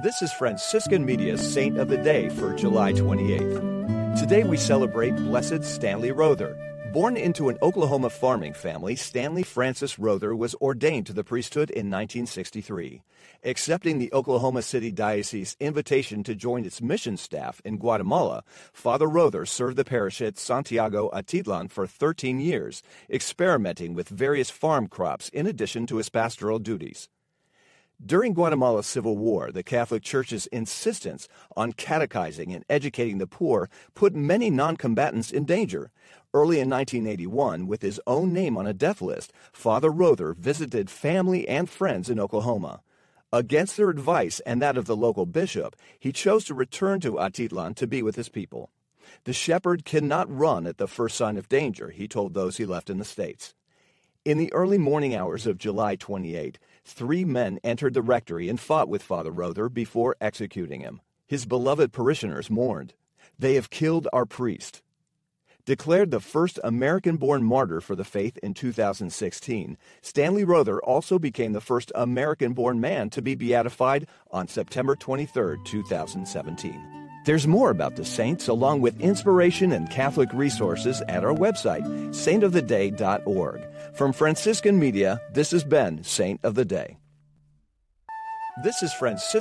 This is Franciscan Media's Saint of the Day for July 28th. Today we celebrate Blessed Stanley Rother. Born into an Oklahoma farming family, Stanley Francis Rother was ordained to the priesthood in 1963. Accepting the Oklahoma City Diocese invitation to join its mission staff in Guatemala, Father Rother served the parish at Santiago Atitlan for 13 years, experimenting with various farm crops in addition to his pastoral duties. During Guatemala's civil war, the Catholic Church's insistence on catechizing and educating the poor put many non-combatants in danger. Early in 1981, with his own name on a death list, Father Rother visited family and friends in Oklahoma. Against their advice and that of the local bishop, he chose to return to Atitlan to be with his people. The shepherd cannot run at the first sign of danger, he told those he left in the States. In the early morning hours of July 28, three men entered the rectory and fought with Father Rother before executing him. His beloved parishioners mourned. They have killed our priest. Declared the first American born martyr for the faith in 2016, Stanley Rother also became the first American born man to be beatified on September 23, 2017. There's more about the saints along with inspiration and Catholic resources at our website, saintoftheday.org. From Franciscan Media, this has been Saint of the Day. This is Franciscan